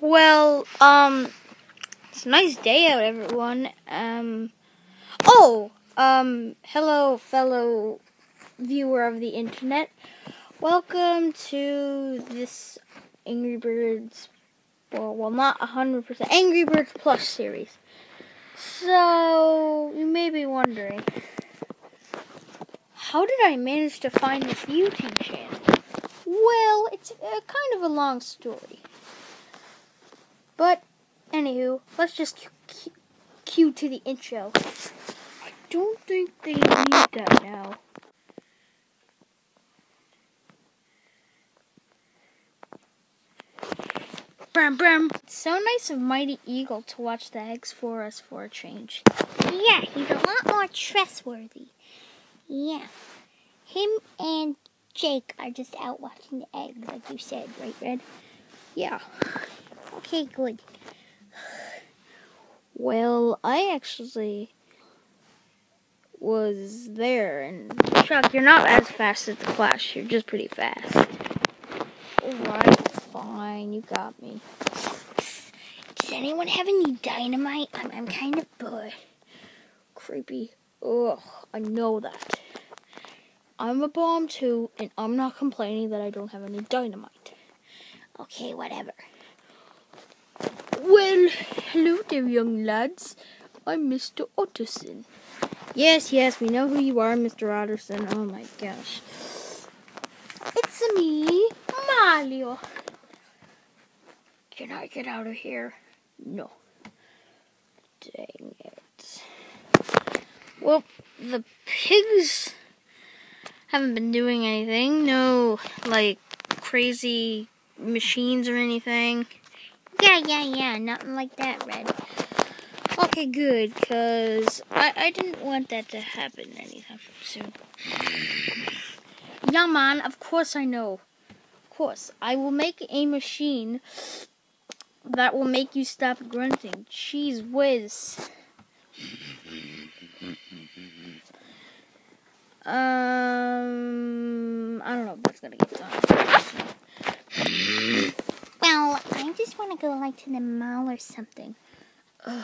Well, um, it's a nice day out, everyone. Um, oh, um, hello, fellow viewer of the internet. Welcome to this Angry Birds, well, well, not 100%, Angry Birds Plus series. So, you may be wondering, how did I manage to find this YouTube channel? Well, it's a, kind of a long story. But, anywho, let's just cue, to the intro. I don't think they need that now. Bram, bram. It's so nice of Mighty Eagle to watch the eggs for us for a change. Yeah, he's a lot more trustworthy. Yeah. Him and Jake are just out watching the eggs, like you said, right, Red? Yeah. Okay, good. Well, I actually was there, and Chuck, you're not as fast as the Flash. You're just pretty fast. Alright, fine, you got me. Does anyone have any dynamite? I'm, I'm kind of bored. Creepy. Ugh, I know that. I'm a bomb too, and I'm not complaining that I don't have any dynamite. Okay, whatever. Well, hello there, young lads. I'm Mr. Otterson. Yes, yes, we know who you are, Mr. Otterson. Oh my gosh. It's me, Mario. Can I get out of here? No. Dang it. Well, the pigs haven't been doing anything. No, like, crazy machines or anything. Yeah, yeah, yeah, nothing like that, Red. Okay, good, because I, I didn't want that to happen anytime soon. Yeah, man, of course I know. Of course. I will make a machine that will make you stop grunting. Cheese whiz. Um, I don't know if that's gonna get done. Well, I just want to go like to the mall or something.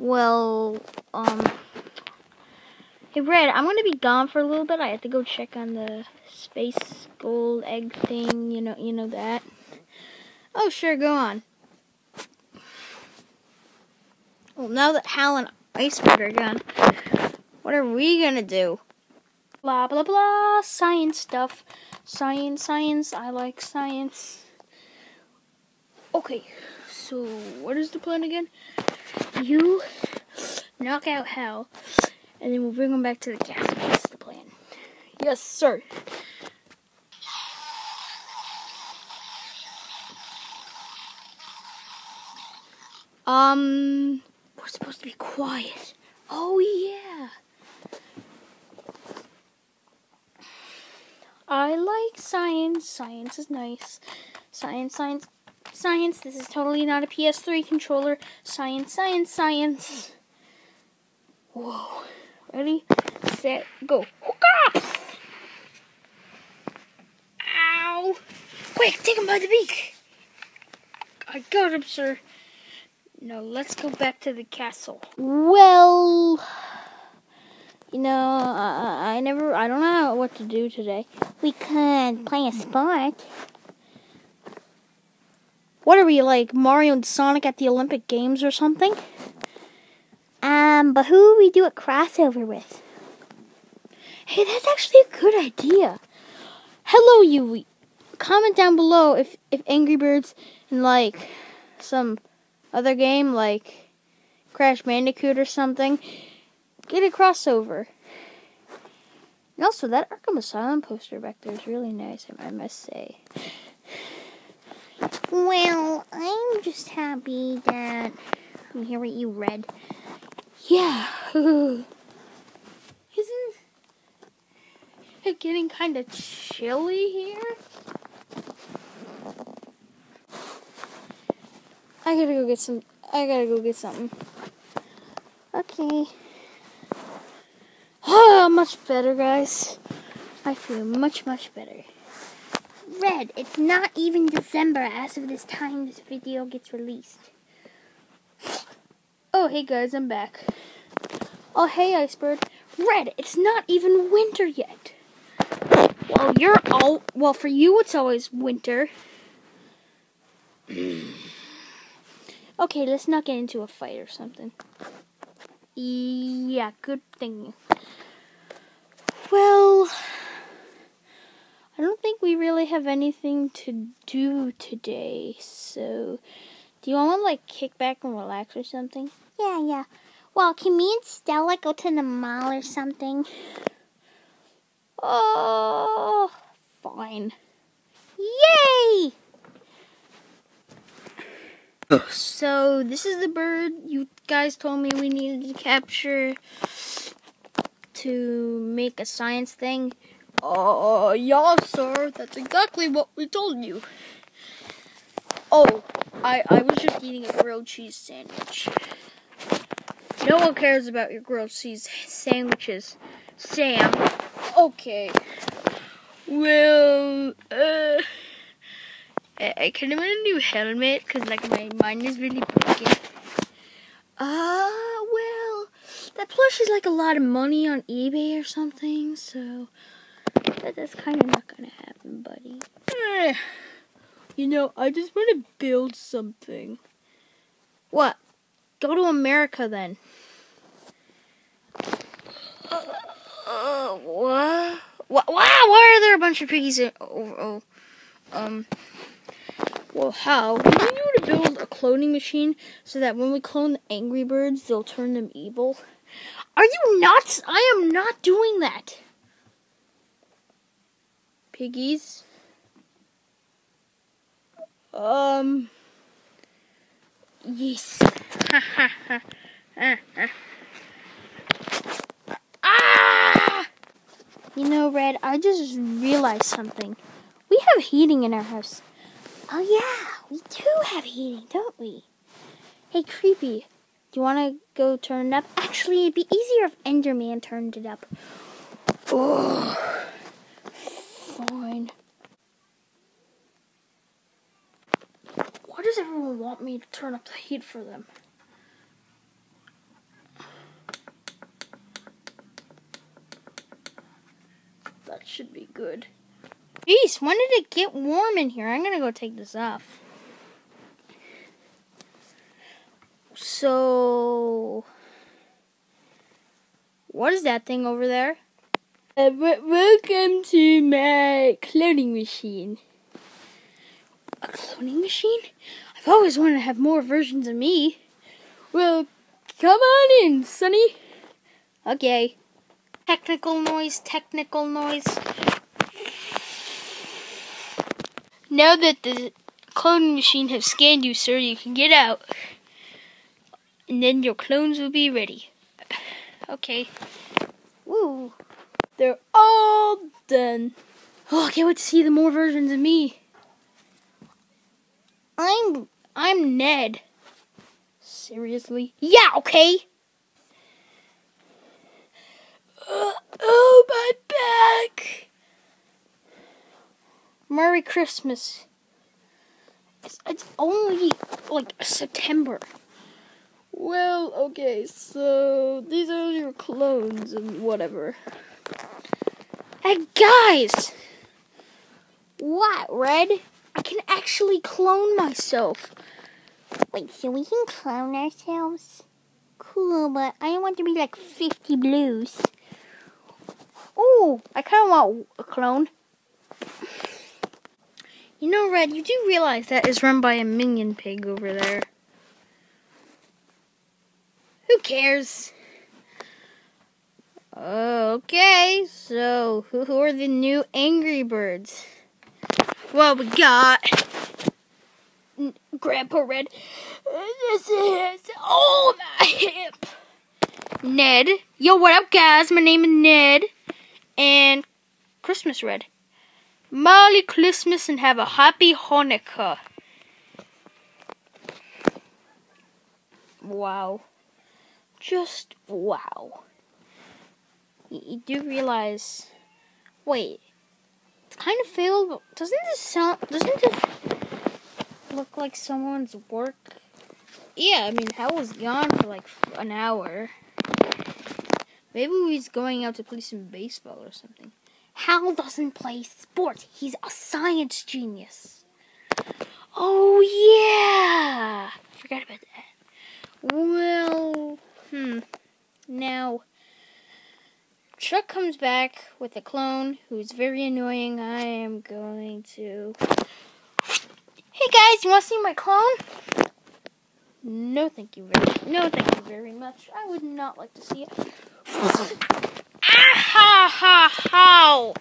Well, um, hey Red, I'm gonna be gone for a little bit. I have to go check on the space gold egg thing. You know, you know that. Oh, sure, go on. Well, now that Hal and Iceberg are gone, what are we gonna do? Blah blah blah. Science stuff. Science, science. I like science. Okay, so what is the plan again? You knock out Hal, and then we'll bring him back to the castle. That's the plan. Yes, sir. Um, we're supposed to be quiet. Oh, yeah. I like science. Science is nice. Science, science, science. This is totally not a PS3 controller. Science, science, science. Whoa. Ready, set, go. Ow! Quick, take him by the beak. I got him, sir. Now let's go back to the castle. Well, you know, I, I never, I don't know what to do today. We could play a sport. What are we like, Mario and Sonic at the Olympic Games or something? Um, but who we do a crossover with? Hey, that's actually a good idea. Hello, you. Comment down below if if Angry Birds and like some other game like Crash Bandicoot or something get a crossover. And also, that Arkham Asylum poster back there is really nice, I must say. Well, I'm just happy that I'm here with you, Red. Yeah. Isn't it getting kind of chilly here? I gotta go get some. I gotta go get something. Okay. Oh, much better, guys. I feel much, much better. Red, it's not even December as of this time this video gets released. Oh, hey guys, I'm back. Oh, hey, Icebird. Red, it's not even winter yet. Well, you're all. Well, for you, it's always winter. okay, let's not get into a fight or something. Yeah, good thing. Well, I don't think we really have anything to do today, so do you want to like kick back and relax or something? Yeah, yeah. Well, can me and Stella go to the mall or something? Oh, fine. Yay! So, this is the bird you guys told me we needed to capture to make a science thing. Oh, uh, yeah, sir. That's exactly what we told you. Oh, I, I was just eating a grilled cheese sandwich. No one cares about your grilled cheese sandwiches, Sam. Okay. Well, uh, I, kind of want a new helmet because, like, my mind is really broken. Uh, well, that plush is like a lot of money on eBay or something, so that, that's kind of not gonna happen, buddy. Eh, you know, I just want to build something. What? Go to America then. Uh, what? Wow, why are there a bunch of piggies? In, oh, oh, um. Well, how? We need to build a cloning machine so that when we clone the Angry Birds, they'll turn them evil. Are you nuts? I am not doing that. Piggies. Um. Yes. ah! You know, Red, I just realized something. We have heating in our house. Oh, yeah, we do have heating, don't we? Hey, Creepy, do you want to go turn it up? Actually, it'd be easier if Enderman turned it up. Oh, fine. Why does everyone want me to turn up the heat for them? That should be good. Jeez, when did it get warm in here? I'm gonna go take this off. So, what is that thing over there? Uh, welcome to my cloning machine. A cloning machine? I've always wanted to have more versions of me. Well, come on in, Sonny. Okay. Technical noise, technical noise. Now that the cloning machine has scanned you, sir, you can get out. And then your clones will be ready. Okay. Woo. They're all done. Oh, I can't wait to see the more versions of me. I'm I'm Ned. Seriously? Yeah, okay. Uh, oh, my back. Merry Christmas. It's, it's only like September. Well, okay, so these are your clones and whatever. Hey, guys! What, Red? I can actually clone myself. Wait, so we can clone ourselves? Cool, but I don't want to be like 50 blues. Oh, I kind of want a clone. You know, Red, you do realize that is run by a minion pig over there. Who cares? Okay, so who are the new Angry Birds? Well, we got Grandpa Red. This is oh my hip. Ned. Yo, what up, guys? My name is Ned. And Christmas Red. Merry Christmas and have a happy Hanukkah. Wow. Just wow. You, do realize. Wait. It's kind of failed. But doesn't this sound? Doesn't this look like someone's work? Yeah, I mean, Hal was gone for like an hour. Maybe he's going out to play some baseball or something. Hal doesn't play sports. He's a science genius. Oh yeah, forgot about that. Well, hmm. Now, Chuck comes back with a clone who's very annoying. I am going to. Hey guys, you want to see my clone? No, thank you very. Much. No, thank you very much. I would not like to see it. ah ha ha ha!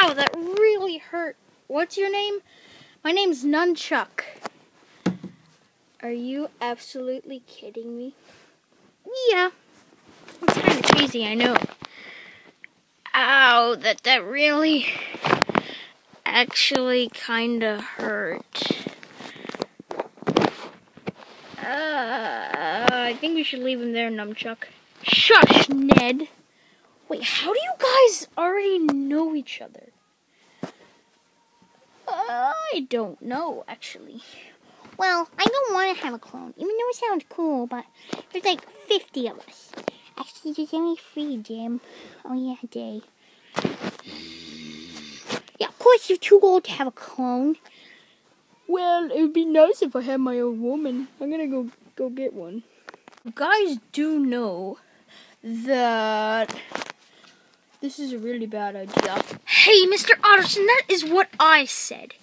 Ow, that really hurt. What's your name? My name's Nunchuck. Are you absolutely kidding me? Yeah. It's kind of cheesy, I know. Ow, that that really actually kind of hurt. Uh, I think we should leave him there, Nunchuck. Shush, Ned. Wait, how do you guys already know each other? I don't know, actually. Well, I don't want to have a clone, even though it sounds cool, but there's like 50 of us. Actually, there's only three, Jim. Oh, yeah, Day. Yeah, of course, you're too old to have a clone. Well, it would be nice if I had my own woman. I'm gonna go go get one. You guys do know that this is a really bad idea. Hey, Mr. Otterson, that is what I said.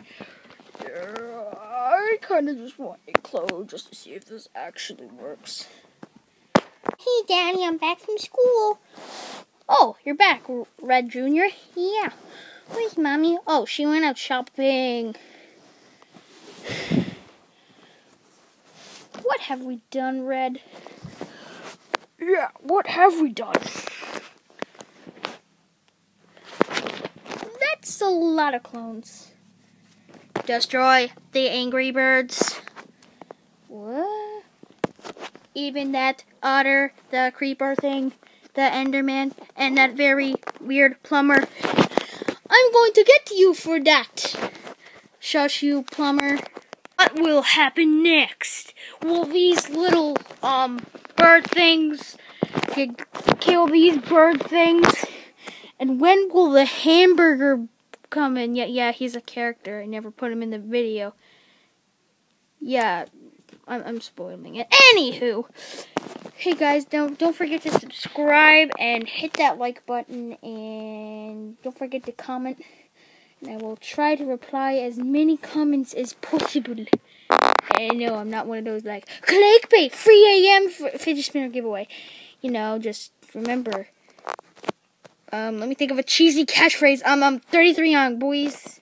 I kind of just want a clone just to see if this actually works. Hey, Daddy, I'm back from school. Oh, you're back, Red Jr. Yeah. Where's Mommy? Oh, she went out shopping. What have we done, Red? Yeah, what have we done? That's a lot of clones. Destroy the Angry Birds. What? Even that otter, the creeper thing, the Enderman, and that very weird plumber. I'm going to get to you for that. Shush you, plumber. What will happen next? Will these little, um, bird things kill these bird things? And when will the hamburger come in? Yeah, yeah, he's a character. I never put him in the video. Yeah, I'm, I'm spoiling it. Anywho, hey guys, don't don't forget to subscribe and hit that like button, and don't forget to comment. And I will try to reply as many comments as possible. I know I'm not one of those like clickbait, 3 a.m. fidget spinner giveaway. You know, just remember. Um, let me think of a cheesy catchphrase. Um, I'm 33 young boys.